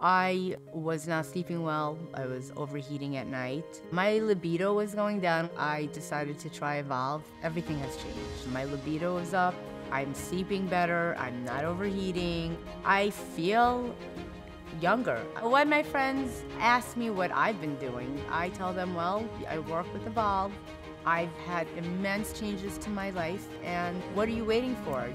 I was not sleeping well. I was overheating at night. My libido was going down. I decided to try Evolve. Everything has changed. My libido is up. I'm sleeping better. I'm not overheating. I feel younger. When my friends ask me what I've been doing, I tell them, well, I work with Evolve. I've had immense changes to my life, and what are you waiting for?